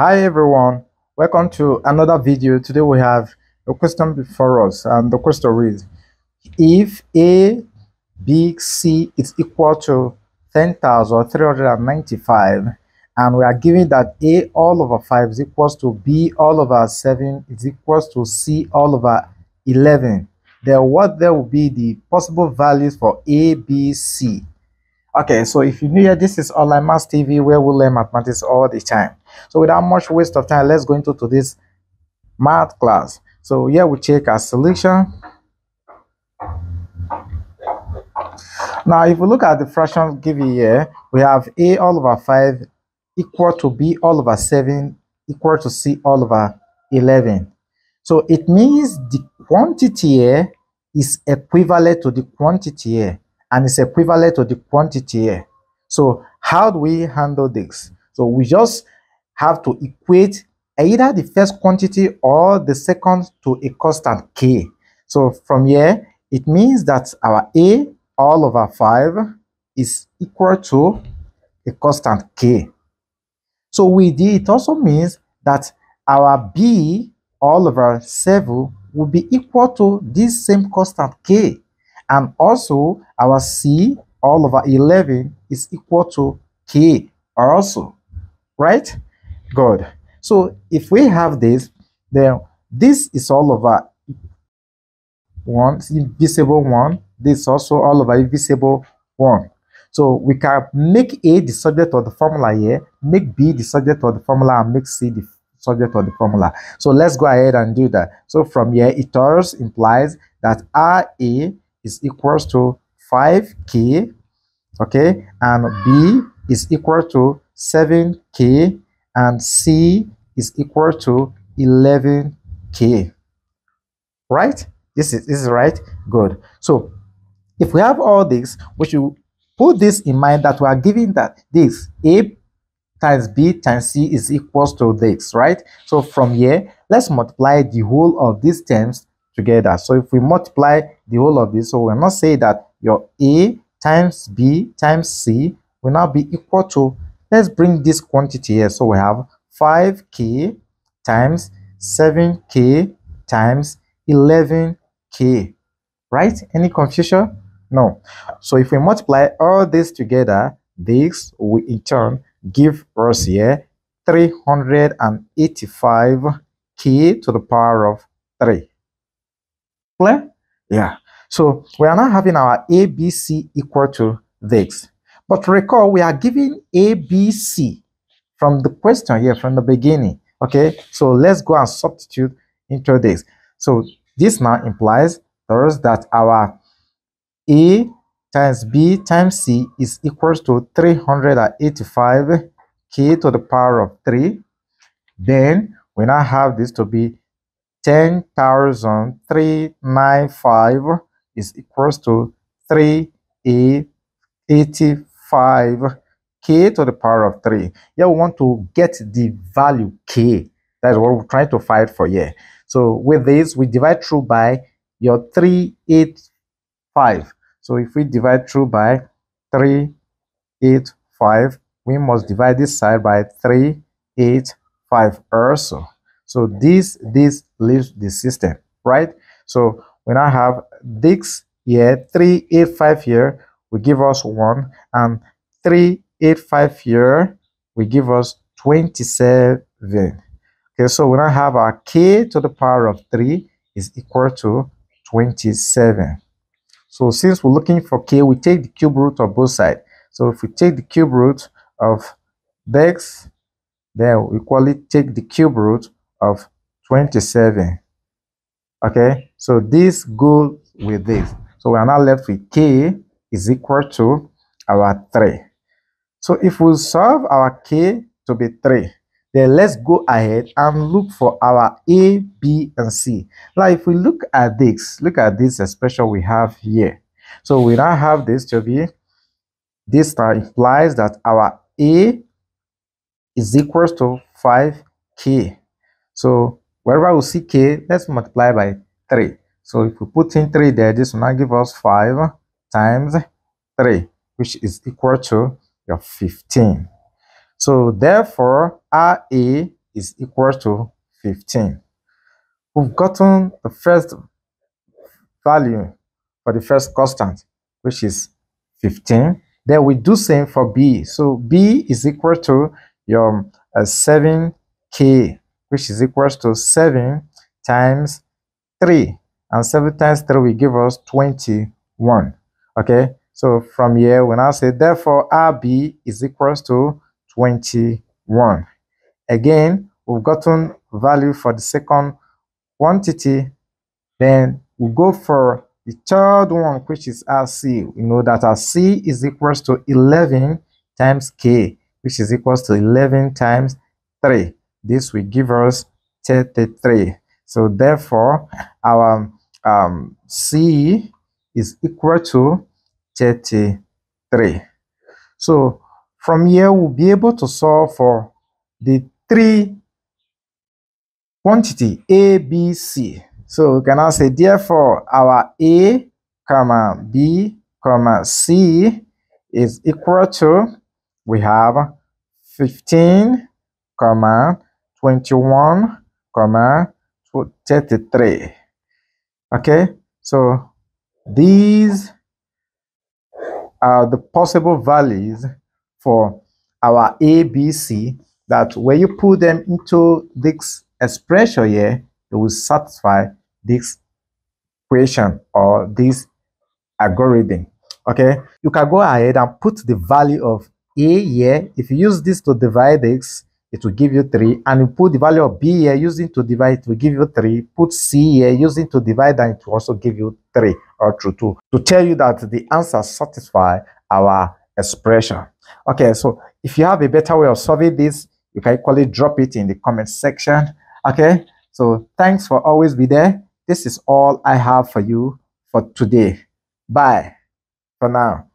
Hi everyone, welcome to another video. Today we have a question before us and the question is if A, B, C is equal to 10,395 and we are given that A all over 5 is equals to B all over 7 is equals to C all over 11 then what there will be the possible values for A, B, C Okay, so if you're new here, this is Online Maths TV where we learn mathematics all the time. So without much waste of time, let's go into today's math class. So here we check our solution. Now, if we look at the fraction given here, we have A all over 5 equal to B all over 7 equal to C all over 11. So it means the quantity here is equivalent to the quantity here and it's equivalent to the quantity here. So how do we handle this? So we just have to equate either the first quantity or the second to a constant k. So from here, it means that our a all over 5 is equal to a constant k. So with it, it also means that our b all over 7 will be equal to this same constant k. And also, our C all over 11 is equal to K also. Right? Good. So, if we have this, then this is all over 1, invisible 1. This also all over invisible 1. So we can make A the subject of the formula here, make B the subject of the formula, and make C the subject of the formula. So let's go ahead and do that. So from here, it also implies that RA is equals to 5k okay and b is equal to 7k and c is equal to 11k right? This is this is right? Good. So if we have all this we should put this in mind that we are given that this a times b times c is equals to this right? So from here let's multiply the whole of these terms together. So if we multiply the whole of this, so we're not saying that your A times B times C will now be equal to, let's bring this quantity here. So we have 5K times 7K times 11K, right? Any confusion? No. So if we multiply all this together, this will in turn give us here 385k to the power of 3. Clear? Yeah. So we are now having our ABC equal to this. But recall, we are giving ABC from the question here, from the beginning. Okay, so let's go and substitute into this. So this now implies thus that our A times B times C is equals to 385 k to the power of 3. Then we now have this to be 10,395 is equals to 385 k to the power of 3. Here we want to get the value k. That's what we're trying to find for here. So with this, we divide through by your 385. So if we divide through by 385, we must divide this side by 385 also. So this this leaves the system, right? So we now have this here, 385 here will give us 1 and 385 here will give us 27. Okay, so we now have our k to the power of 3 is equal to 27. So since we're looking for k, we take the cube root of both sides. So if we take the cube root of x, then we equally take the cube root of 27 okay? So this goes with this. So we are now left with k is equal to our 3 so if we solve our k to be 3 then let's go ahead and look for our a b and c. Now if we look at this look at this expression we have here. So we now have this to be this now implies that our a is equal to 5k so wherever we see k, let's multiply by 3. So if we put in 3 there, this will now give us 5 times 3, which is equal to your 15. So therefore, RA is equal to 15. We've gotten the first value for the first constant, which is 15. Then we do same for b. So b is equal to your uh, 7k, which is equal to 7 times 3. And 7 times 3 will give us 21. Okay, so from here, when I say therefore RB is equal to 21. Again, we've gotten value for the second quantity. Then we go for the third one, which is RC. We know that rc is equals to 11 times K, which is equals to 11 times 3. This will give us 33. So therefore, our um, C is equal to 33. So from here, we'll be able to solve for the three quantity A, B, C. So we can now say, therefore, our A, comma, B, comma, C is equal to, we have 15, comma, 21, comma, 33. Okay, so these are the possible values for our ABC that when you put them into this expression here, it will satisfy this equation or this algorithm. Okay, you can go ahead and put the value of A here. If you use this to divide X, it will give you 3. And you put the value of B here using to divide, it will give you 3. Put C here using to divide, and it will also give you 3 or true 2 to tell you that the answer satisfy our expression. Okay, so if you have a better way of solving this, you can equally drop it in the comment section. Okay, so thanks for always be there. This is all I have for you for today. Bye for now.